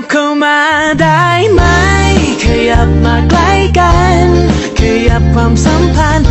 บเข้ามาได้ไหม ขยับมาใกล้กัน ขยับความสัมพันธ์